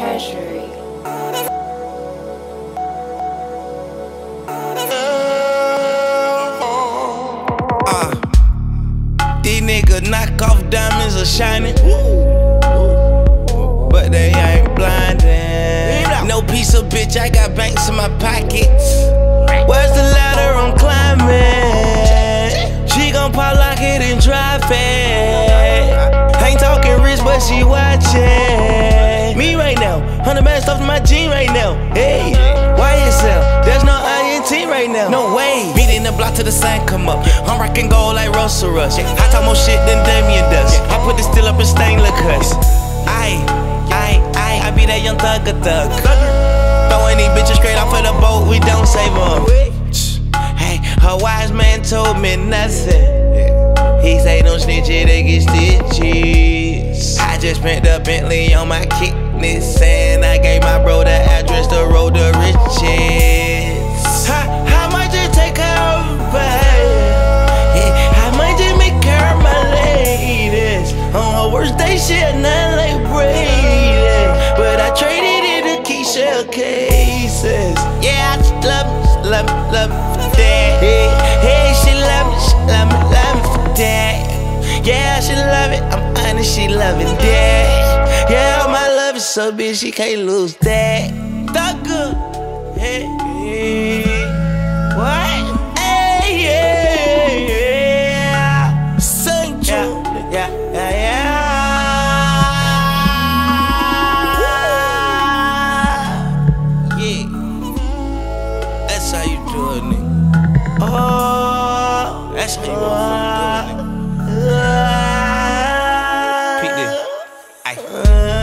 treasury. Uh, these niggas knock off diamonds are shining. But they ain't blinding. No piece of bitch, I got banks in my pockets. Now. No way. Beat in the block till the sun come up. I'm rocking gold like Russell Rush. I talk more shit than Damien does. I put this still up in stainless cuss. I, I, I, I be that young thug a thug. Throwing these bitches straight off of the boat, we don't save them. Hey, her wise man told me nothing. He say don't snitch it, they get stitches. I just spent the Bentley on my kidneys, and I gave my bro the address to road to riches. Had nothing like Brady, but I traded it to Keisha cases. Yeah, I just love me, love me, love me for that. Hey, hey, she love me, she love me, love me for that. Yeah, she love it, I'm honest, she loving that. Yeah, my love is so big, she can't lose that. Thugger, hey, hey. What? Hey, yeah, yeah. Sing true. Yeah, yeah, Pick this. Aye.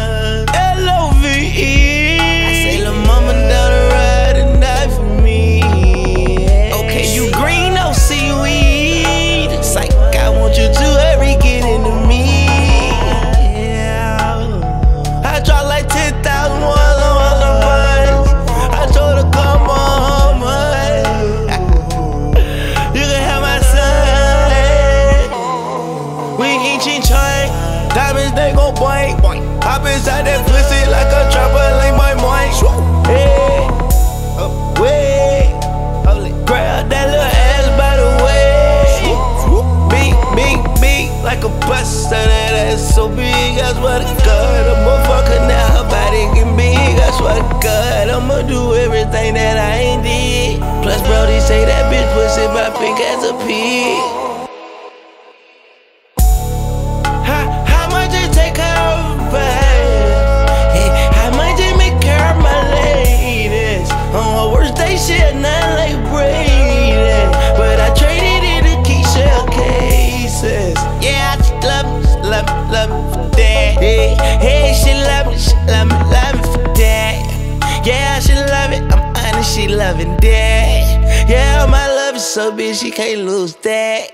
Diamonds, they gon' boing. Hop inside that pussy like a trampoline, boing, boing. Hey, oh, wait. Grab that little ass by the way. Beat, beat, beat like a buster. That ass so big, I swear to. I'm a fucker now, her body get big. I swear to God, I'ma do everything that I hey, she love me, she love me, love me for that. Yeah, she love it, I'm honest, she loving that. Yeah, my love is so big, she can't lose that.